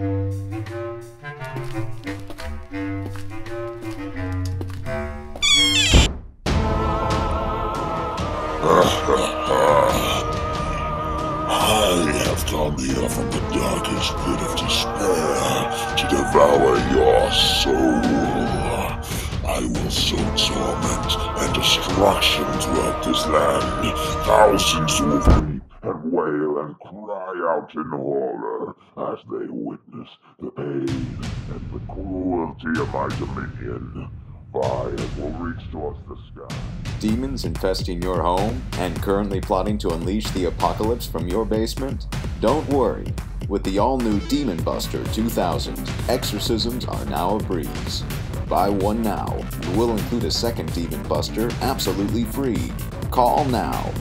I have come here from the darkest pit of despair to devour your soul. I will sow torment and destruction throughout this land. Thousands will weep wail and cry out in horror as they witness the pain and the cruelty of my dominion. Fire will reach towards the sky. Demons infesting your home and currently plotting to unleash the apocalypse from your basement? Don't worry. With the all new Demon Buster 2000, exorcisms are now a breeze. Buy one now. and We'll include a second Demon Buster absolutely free. Call now